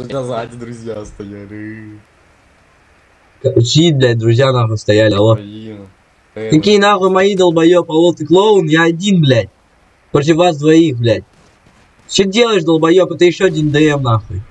У сзади друзья стояли. Чьи, блядь, друзья нахуй стояли, алло. Блин. Э, Какие нахуй мои долбоёб, алло, ты клоун, я один, блядь. Против вас двоих, блядь. Что делаешь, долбоёб, это еще один ДМ, нахуй.